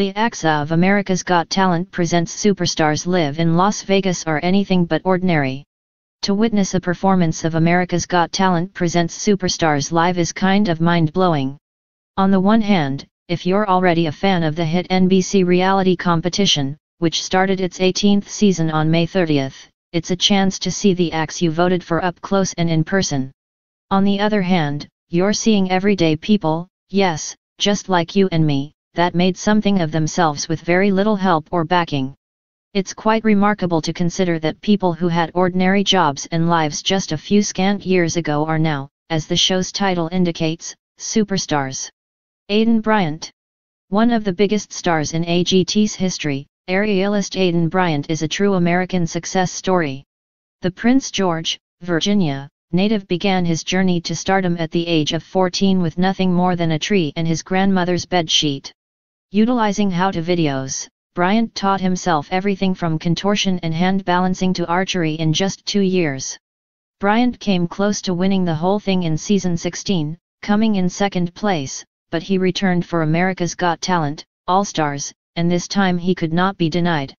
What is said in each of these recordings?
The acts of America's Got Talent presents superstars live in Las Vegas are anything but ordinary. To witness a performance of America's Got Talent presents Superstars live is kind of mind-blowing. On the one hand, if you're already a fan of the hit NBC reality competition, which started its 18th season on May 30th, it's a chance to see the acts you voted for up close and in person. On the other hand, you're seeing everyday people, yes, just like you and me, that made something of themselves with very little help or backing. It's quite remarkable to consider that people who had ordinary jobs and lives just a few scant years ago are now, as the show's title indicates, superstars. Aidan Bryant One of the biggest stars in AGT's history, aerialist Aidan Bryant is a true American success story. The Prince George, Virginia, native began his journey to stardom at the age of 14 with nothing more than a tree and his grandmother's bedsheet. Utilizing how-to videos, Bryant taught himself everything from contortion and hand balancing to archery in just two years. Bryant came close to winning the whole thing in season 16, coming in second place, but he returned for America's Got Talent, All-Stars, and this time he could not be denied.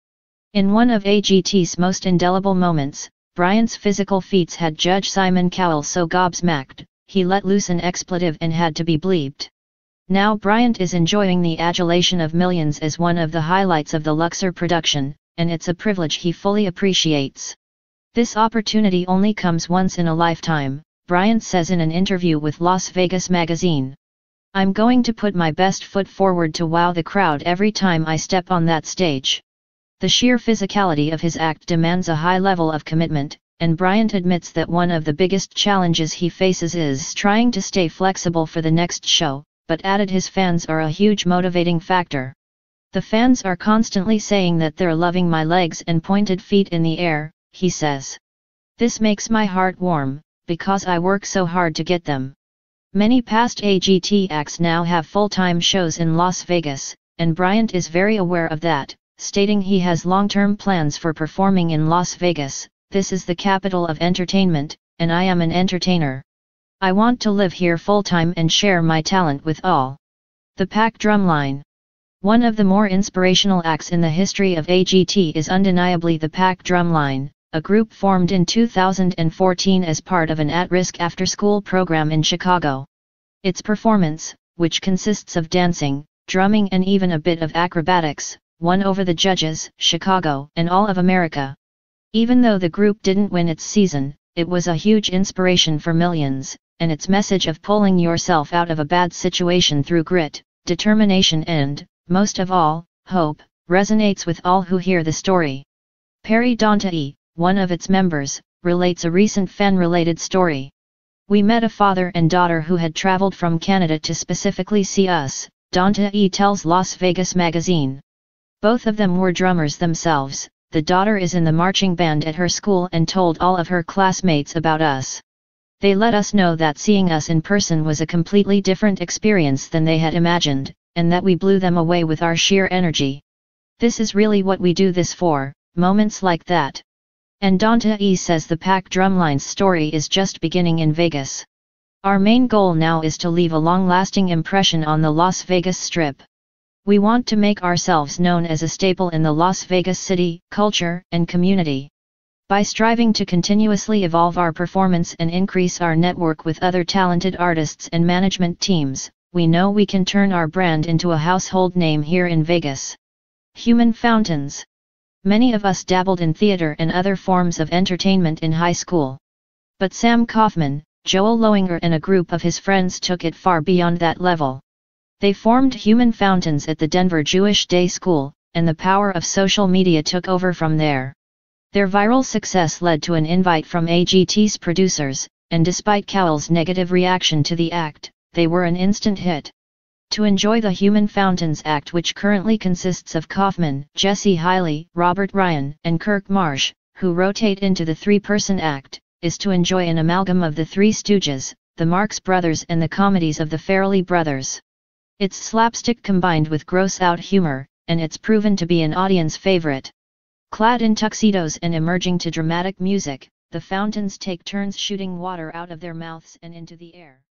In one of AGT's most indelible moments, Bryant's physical feats had Judge Simon Cowell so gobsmacked, he let loose an expletive and had to be bleeped. Now Bryant is enjoying the adulation of millions as one of the highlights of the Luxor production, and it's a privilege he fully appreciates. This opportunity only comes once in a lifetime, Bryant says in an interview with Las Vegas Magazine. I'm going to put my best foot forward to wow the crowd every time I step on that stage. The sheer physicality of his act demands a high level of commitment, and Bryant admits that one of the biggest challenges he faces is trying to stay flexible for the next show, but added his fans are a huge motivating factor. The fans are constantly saying that they're loving my legs and pointed feet in the air, he says. This makes my heart warm, because I work so hard to get them. Many past AGT acts now have full-time shows in Las Vegas, and Bryant is very aware of that, stating he has long-term plans for performing in Las Vegas, this is the capital of entertainment, and I am an entertainer. I want to live here full-time and share my talent with all. The Pack Drumline One of the more inspirational acts in the history of AGT is undeniably the Pack Drumline, a group formed in 2014 as part of an at-risk after-school program in Chicago. Its performance, which consists of dancing, drumming and even a bit of acrobatics, won over the judges, Chicago, and all of America. Even though the group didn't win its season, it was a huge inspiration for millions, and its message of pulling yourself out of a bad situation through grit, determination and, most of all, hope, resonates with all who hear the story. Perry Dontai, one of its members, relates a recent fan-related story. We met a father and daughter who had traveled from Canada to specifically see us, Dontai tells Las Vegas Magazine. Both of them were drummers themselves, the daughter is in the marching band at her school and told all of her classmates about us. They let us know that seeing us in person was a completely different experience than they had imagined, and that we blew them away with our sheer energy. This is really what we do this for, moments like that. And Dontai says the Pack Drumline's story is just beginning in Vegas. Our main goal now is to leave a long-lasting impression on the Las Vegas Strip. We want to make ourselves known as a staple in the Las Vegas city, culture, and community. By striving to continuously evolve our performance and increase our network with other talented artists and management teams, we know we can turn our brand into a household name here in Vegas. Human Fountains Many of us dabbled in theater and other forms of entertainment in high school. But Sam Kaufman, Joel Lowinger and a group of his friends took it far beyond that level. They formed Human Fountains at the Denver Jewish Day School, and the power of social media took over from there. Their viral success led to an invite from AGT's producers, and despite Cowell's negative reaction to the act, they were an instant hit. To enjoy the Human Fountains Act which currently consists of Kaufman, Jesse Hiley, Robert Ryan, and Kirk Marsh, who rotate into the three-person act, is to enjoy an amalgam of the Three Stooges, the Marx Brothers and the comedies of the Farrelly Brothers. It's slapstick combined with gross-out humor, and it's proven to be an audience favorite. Clad in tuxedos and emerging to dramatic music, the fountains take turns shooting water out of their mouths and into the air.